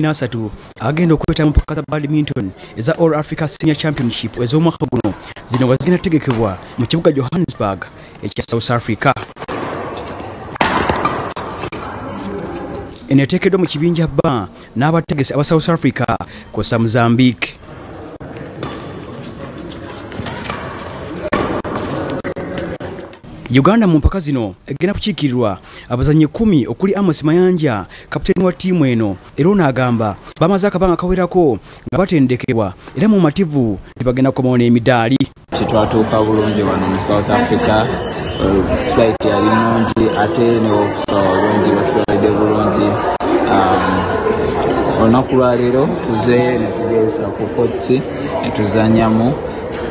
13 agenda okweta mu mpaka za badminton eza all africa senior championship ez'omwaka guno. Zino nga zigenda tegekebwa mu kibuga johannesburg ekya south africa. Eno eteekeddwa mu kibinja bba n'abategesi aba south africa kosa mozambique uganda mu mpaka zino egenda kukiikirirwa abazanyi kumi okuli amos mayanja kapiteeni wa ttiimu eno. Era ono agamba bamaze akabanga kawerako nga batendekebwa era mu mativu tebagenda kukomawo n'emidaali. Titwatuuka bulungi wano mu south africa. Uh, flight yali nungi ate newokusaba bulungi batwalidde bulungi. Um, olunaku lwaleero tuze netugeesa ku kotsi netuzanyamu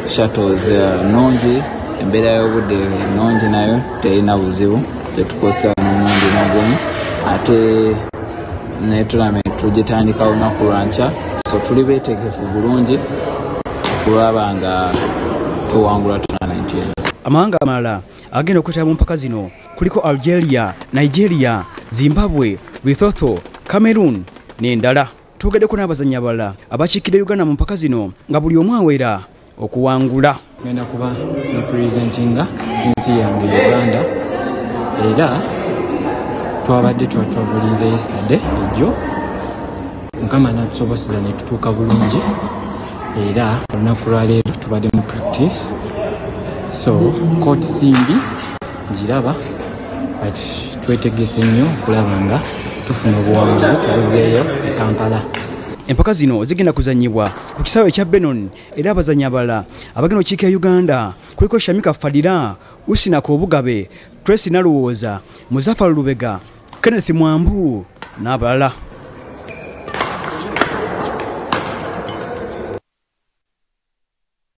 shattles uh, nungi embeera y'obudde nungi nayo terina buzibu tetukosa n'omundi n'ogumu. Ate ne tournament tugitandika olunaku lwankya so tuli beetegefu bulungi okulaba nga tuwangula tournament eno. Amawanga amalala agenda okwetaba mu mpaka zino. Kuliko algeria nigeria zimbabwe lesotho cameroon n'endala twogeddeko n'abazanyi abalala abakiikidde uganda mu mpaka zino nga buli omu awera okuwangula. Ngenda kuba representinga ensi yange uganda. Era twabadde twatwavulinze yesterday ejjo mukama natusoboseza netutuuka bulungi. Era olunaku lwaleero tubadde mu practice. So court simbi ngiraba but twetegese nnyo okulaba nga tufuna obuwanguzi tubuzeeyo e kampala empaka zino zigenda kuzanyibwa ku kisaawe ekya benon era abazanyi abalala abagenda okiika ya uganda. Kuliko shamika fadira usinaka obugabe tracy nalowooza muzafaru lubega kenneth mwambu n'abalala